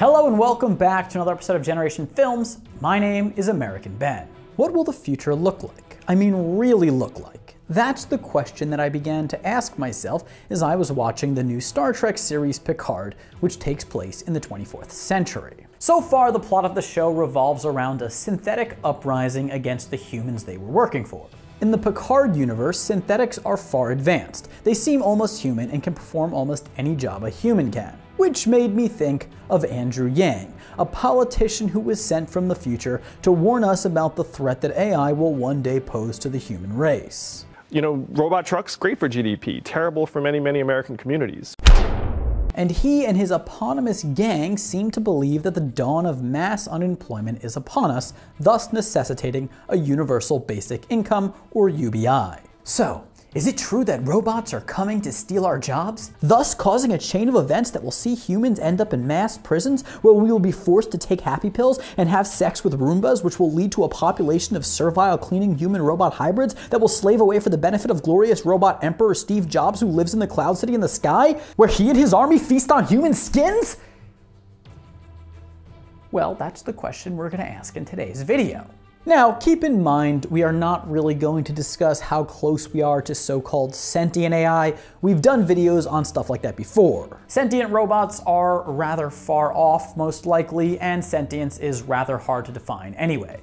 Hello and welcome back to another episode of Generation Films. My name is American Ben. What will the future look like? I mean, really look like? That's the question that I began to ask myself as I was watching the new Star Trek series Picard, which takes place in the 24th century. So far, the plot of the show revolves around a synthetic uprising against the humans they were working for. In the Picard universe, synthetics are far advanced. They seem almost human and can perform almost any job a human can. Which made me think of Andrew Yang, a politician who was sent from the future to warn us about the threat that AI will one day pose to the human race. You know, robot trucks, great for GDP, terrible for many, many American communities and he and his eponymous gang seem to believe that the dawn of mass unemployment is upon us, thus necessitating a universal basic income, or UBI. So, is it true that robots are coming to steal our jobs, thus causing a chain of events that will see humans end up in mass prisons where we will be forced to take happy pills and have sex with Roombas, which will lead to a population of servile cleaning human robot hybrids that will slave away for the benefit of glorious robot emperor Steve Jobs who lives in the cloud city in the sky, where he and his army feast on human skins? Well, that's the question we're going to ask in today's video. Now, keep in mind, we are not really going to discuss how close we are to so-called sentient AI. We've done videos on stuff like that before. Sentient robots are rather far off, most likely, and sentience is rather hard to define anyway.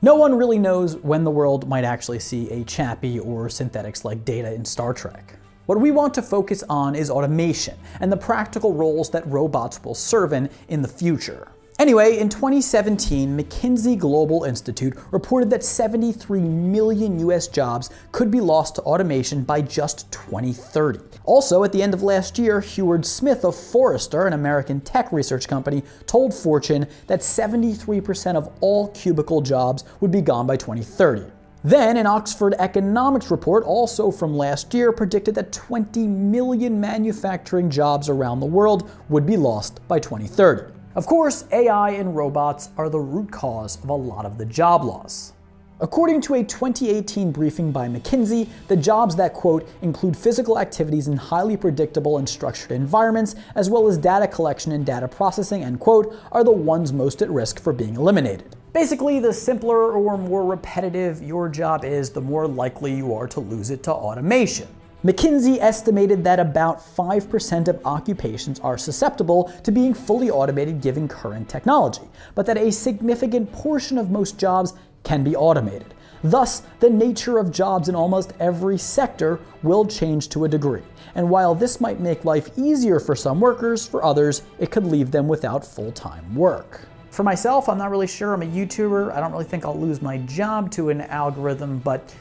No one really knows when the world might actually see a Chappie or synthetics like Data in Star Trek. What we want to focus on is automation and the practical roles that robots will serve in in the future. Anyway, in 2017, McKinsey Global Institute reported that 73 million US jobs could be lost to automation by just 2030. Also, at the end of last year, Heward Smith of Forrester, an American tech research company, told Fortune that 73% of all cubicle jobs would be gone by 2030. Then, an Oxford economics report, also from last year, predicted that 20 million manufacturing jobs around the world would be lost by 2030. Of course, AI and robots are the root cause of a lot of the job loss. According to a 2018 briefing by McKinsey, the jobs that, quote, include physical activities in highly predictable and structured environments, as well as data collection and data processing, end quote, are the ones most at risk for being eliminated. Basically, the simpler or more repetitive your job is, the more likely you are to lose it to automation. McKinsey estimated that about 5% of occupations are susceptible to being fully automated given current technology, but that a significant portion of most jobs can be automated. Thus, the nature of jobs in almost every sector will change to a degree. And while this might make life easier for some workers, for others, it could leave them without full time work. For myself, I'm not really sure. I'm a YouTuber. I don't really think I'll lose my job to an algorithm, but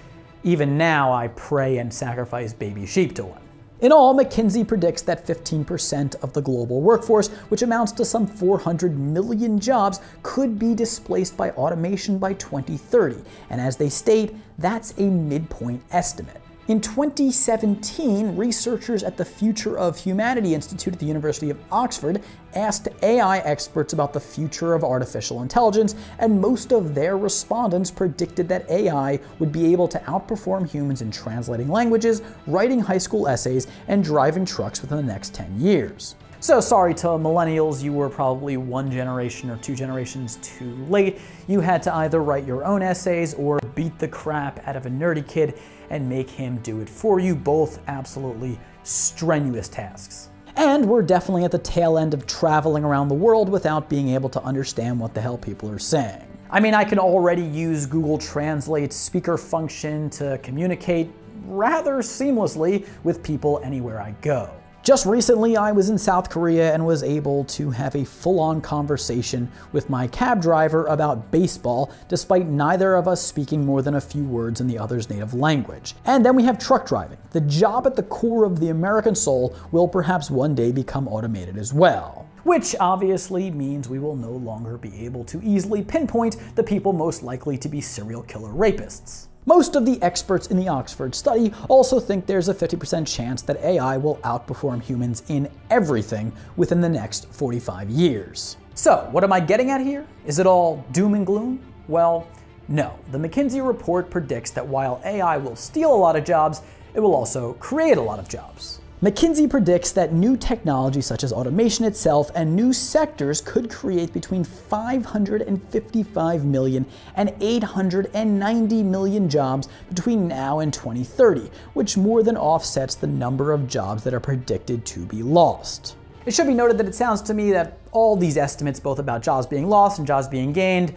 even now, I pray and sacrifice baby sheep to one. In all, McKinsey predicts that 15% of the global workforce, which amounts to some 400 million jobs, could be displaced by automation by 2030. And as they state, that's a midpoint estimate. In 2017, researchers at the Future of Humanity Institute at the University of Oxford asked AI experts about the future of artificial intelligence, and most of their respondents predicted that AI would be able to outperform humans in translating languages, writing high school essays, and driving trucks within the next 10 years. So sorry to millennials, you were probably one generation or two generations too late. You had to either write your own essays or beat the crap out of a nerdy kid and make him do it for you. Both absolutely strenuous tasks. And we're definitely at the tail end of traveling around the world without being able to understand what the hell people are saying. I mean, I can already use Google Translate's speaker function to communicate rather seamlessly with people anywhere I go. Just recently, I was in South Korea and was able to have a full on conversation with my cab driver about baseball, despite neither of us speaking more than a few words in the other's native language. And then we have truck driving. The job at the core of the American soul will perhaps one day become automated as well. Which obviously means we will no longer be able to easily pinpoint the people most likely to be serial killer rapists. Most of the experts in the Oxford study also think there's a 50% chance that AI will outperform humans in everything within the next 45 years. So, what am I getting at here? Is it all doom and gloom? Well, no. The McKinsey report predicts that while AI will steal a lot of jobs, it will also create a lot of jobs. McKinsey predicts that new technology such as automation itself and new sectors could create between 555 million and 890 million jobs between now and 2030, which more than offsets the number of jobs that are predicted to be lost. It should be noted that it sounds to me that all these estimates, both about jobs being lost and jobs being gained,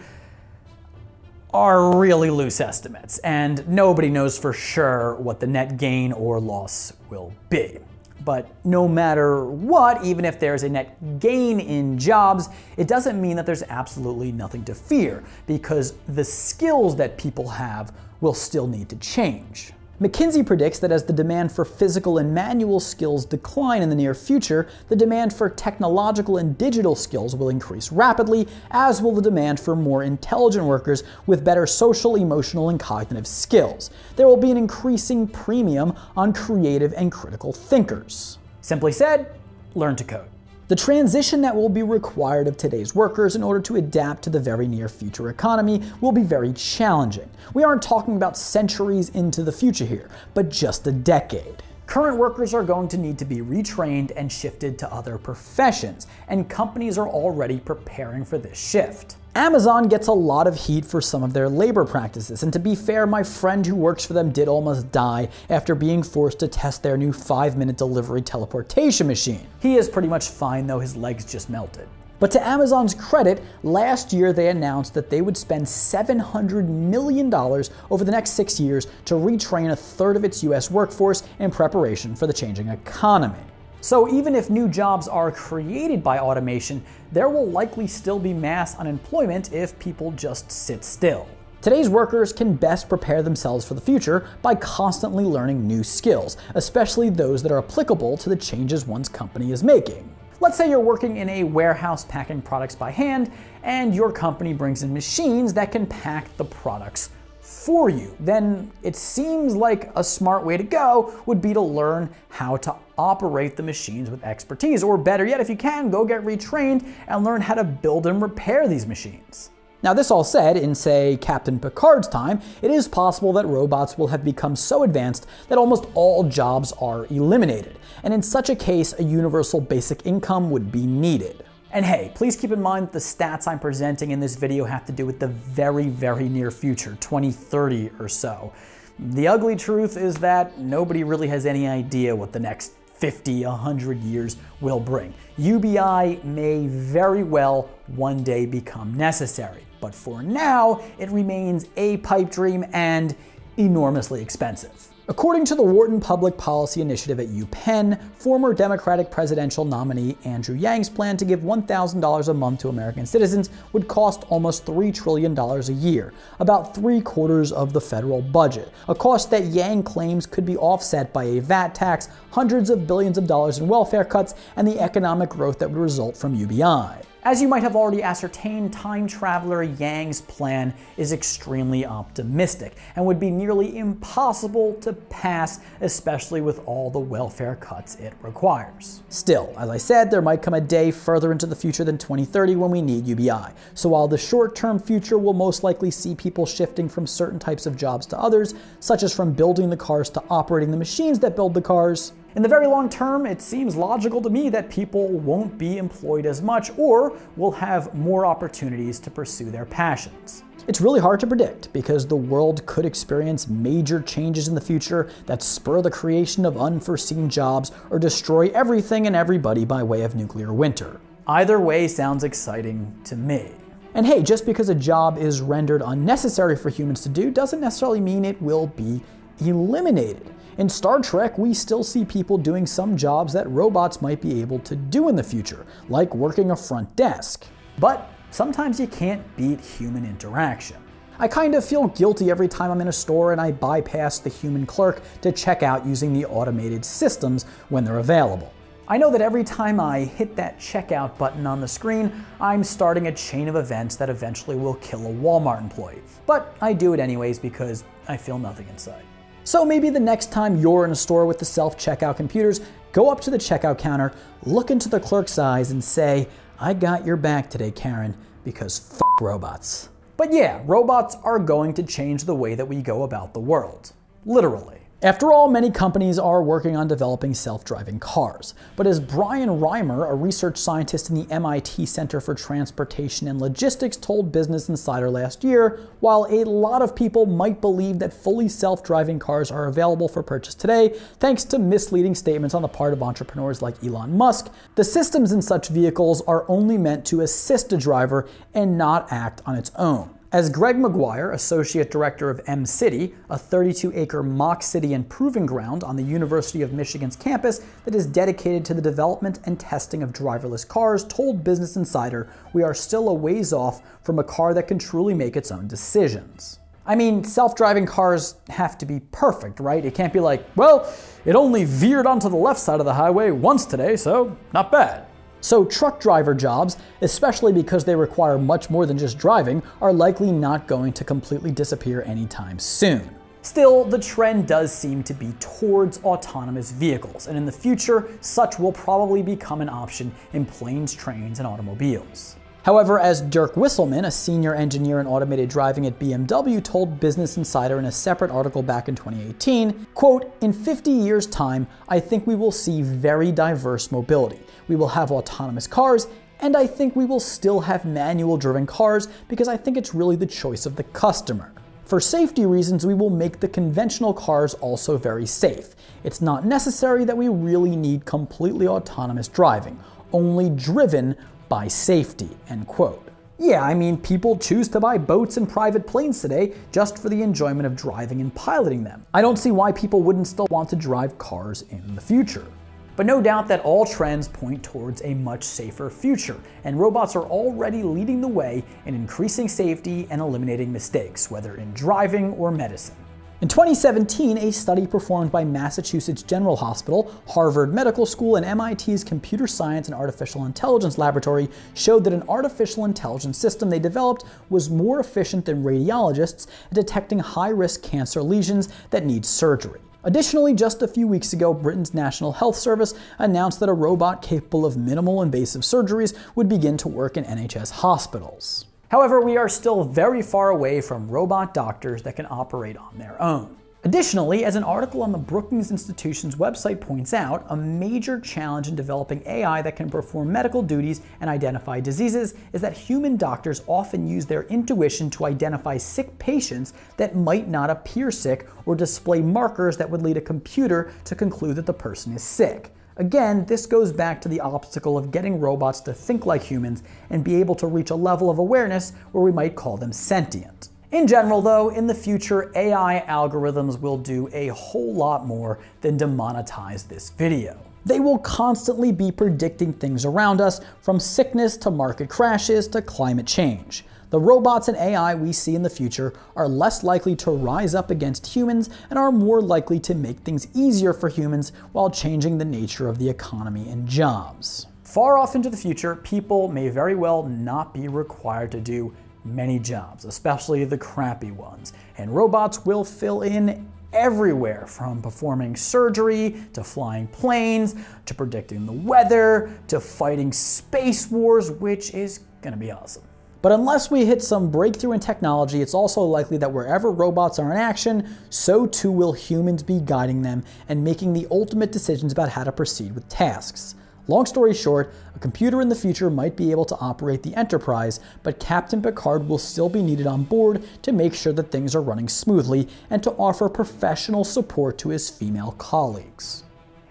are really loose estimates, and nobody knows for sure what the net gain or loss will be. But no matter what, even if there's a net gain in jobs, it doesn't mean that there's absolutely nothing to fear, because the skills that people have will still need to change. McKinsey predicts that as the demand for physical and manual skills decline in the near future, the demand for technological and digital skills will increase rapidly, as will the demand for more intelligent workers with better social, emotional, and cognitive skills. There will be an increasing premium on creative and critical thinkers. Simply said, learn to code. The transition that will be required of today's workers in order to adapt to the very near future economy will be very challenging. We aren't talking about centuries into the future here, but just a decade. Current workers are going to need to be retrained and shifted to other professions, and companies are already preparing for this shift. Amazon gets a lot of heat for some of their labor practices, and to be fair, my friend who works for them did almost die after being forced to test their new 5 minute delivery teleportation machine. He is pretty much fine though, his legs just melted. But to Amazon's credit, last year they announced that they would spend $700 million over the next six years to retrain a third of its US workforce in preparation for the changing economy. So even if new jobs are created by automation, there will likely still be mass unemployment if people just sit still. Today's workers can best prepare themselves for the future by constantly learning new skills, especially those that are applicable to the changes one's company is making. Let's say you're working in a warehouse packing products by hand, and your company brings in machines that can pack the products for you, then it seems like a smart way to go would be to learn how to operate the machines with expertise. Or better yet, if you can, go get retrained and learn how to build and repair these machines. Now, this all said, in say Captain Picard's time, it is possible that robots will have become so advanced that almost all jobs are eliminated. And in such a case, a universal basic income would be needed. And hey, please keep in mind that the stats I'm presenting in this video have to do with the very, very near future, 2030 or so. The ugly truth is that nobody really has any idea what the next 50, 100 years will bring. UBI may very well one day become necessary, but for now, it remains a pipe dream and enormously expensive. According to the Wharton Public Policy Initiative at UPenn, former Democratic presidential nominee Andrew Yang's plan to give $1,000 a month to American citizens would cost almost $3 trillion a year, about three quarters of the federal budget, a cost that Yang claims could be offset by a VAT tax, hundreds of billions of dollars in welfare cuts, and the economic growth that would result from UBI. As you might have already ascertained, time traveler Yang's plan is extremely optimistic and would be nearly impossible to pass, especially with all the welfare cuts it requires. Still, as I said, there might come a day further into the future than 2030 when we need UBI. So while the short-term future will most likely see people shifting from certain types of jobs to others, such as from building the cars to operating the machines that build the cars, in the very long term, it seems logical to me that people won't be employed as much or will have more opportunities to pursue their passions. It's really hard to predict because the world could experience major changes in the future that spur the creation of unforeseen jobs or destroy everything and everybody by way of nuclear winter. Either way sounds exciting to me. And hey, just because a job is rendered unnecessary for humans to do doesn't necessarily mean it will be eliminated. In Star Trek, we still see people doing some jobs that robots might be able to do in the future, like working a front desk. But sometimes you can't beat human interaction. I kind of feel guilty every time I'm in a store and I bypass the human clerk to check out using the automated systems when they're available. I know that every time I hit that checkout button on the screen, I'm starting a chain of events that eventually will kill a Walmart employee. But I do it anyways because I feel nothing inside. So maybe the next time you're in a store with the self-checkout computers, go up to the checkout counter, look into the clerk's eyes and say, I got your back today, Karen, because fuck robots. But yeah, robots are going to change the way that we go about the world. Literally. After all, many companies are working on developing self-driving cars. But as Bryan Reimer, a research scientist in the MIT Center for Transportation and Logistics told Business Insider last year, while a lot of people might believe that fully self-driving cars are available for purchase today, thanks to misleading statements on the part of entrepreneurs like Elon Musk, the systems in such vehicles are only meant to assist a driver and not act on its own. As Greg McGuire, Associate Director of M-City, a 32-acre mock city and proving ground on the University of Michigan's campus that is dedicated to the development and testing of driverless cars, told Business Insider, we are still a ways off from a car that can truly make its own decisions. I mean, self-driving cars have to be perfect, right? It can't be like, well, it only veered onto the left side of the highway once today, so not bad. So truck driver jobs, especially because they require much more than just driving, are likely not going to completely disappear anytime soon. Still, the trend does seem to be towards autonomous vehicles, and in the future, such will probably become an option in planes, trains, and automobiles. However, as Dirk Wisselmann, a senior engineer in automated driving at BMW, told Business Insider in a separate article back in 2018, quote, in 50 years' time, I think we will see very diverse mobility. We will have autonomous cars, and I think we will still have manual driven cars because I think it's really the choice of the customer. For safety reasons, we will make the conventional cars also very safe. It's not necessary that we really need completely autonomous driving, only driven by safety, end quote. Yeah, I mean, people choose to buy boats and private planes today just for the enjoyment of driving and piloting them. I don't see why people wouldn't still want to drive cars in the future. But no doubt that all trends point towards a much safer future, and robots are already leading the way in increasing safety and eliminating mistakes, whether in driving or medicine. In 2017, a study performed by Massachusetts General Hospital, Harvard Medical School, and MIT's Computer Science and Artificial Intelligence Laboratory showed that an artificial intelligence system they developed was more efficient than radiologists at detecting high-risk cancer lesions that need surgery. Additionally, just a few weeks ago, Britain's National Health Service announced that a robot capable of minimal invasive surgeries would begin to work in NHS hospitals. However, we are still very far away from robot doctors that can operate on their own. Additionally, as an article on the Brookings Institution's website points out, a major challenge in developing AI that can perform medical duties and identify diseases is that human doctors often use their intuition to identify sick patients that might not appear sick or display markers that would lead a computer to conclude that the person is sick. Again, this goes back to the obstacle of getting robots to think like humans and be able to reach a level of awareness where we might call them sentient. In general, though, in the future, AI algorithms will do a whole lot more than demonetize this video. They will constantly be predicting things around us, from sickness to market crashes to climate change. The robots and AI we see in the future are less likely to rise up against humans and are more likely to make things easier for humans while changing the nature of the economy and jobs. Far off into the future, people may very well not be required to do many jobs, especially the crappy ones, and robots will fill in everywhere from performing surgery to flying planes to predicting the weather to fighting space wars, which is gonna be awesome. But unless we hit some breakthrough in technology, it's also likely that wherever robots are in action, so too will humans be guiding them and making the ultimate decisions about how to proceed with tasks. Long story short, a computer in the future might be able to operate the Enterprise, but Captain Picard will still be needed on board to make sure that things are running smoothly and to offer professional support to his female colleagues.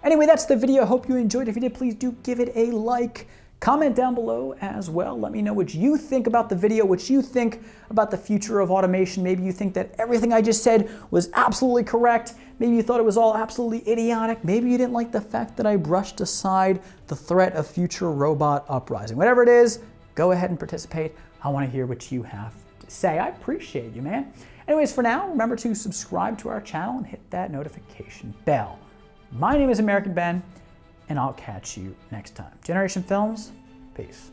Anyway, that's the video. Hope you enjoyed. If you did, please do give it a like. Comment down below as well. Let me know what you think about the video, what you think about the future of automation. Maybe you think that everything I just said was absolutely correct. Maybe you thought it was all absolutely idiotic. Maybe you didn't like the fact that I brushed aside the threat of future robot uprising. Whatever it is, go ahead and participate. I want to hear what you have to say. I appreciate you, man. Anyways, for now, remember to subscribe to our channel and hit that notification bell. My name is American Ben and I'll catch you next time. Generation Films, peace.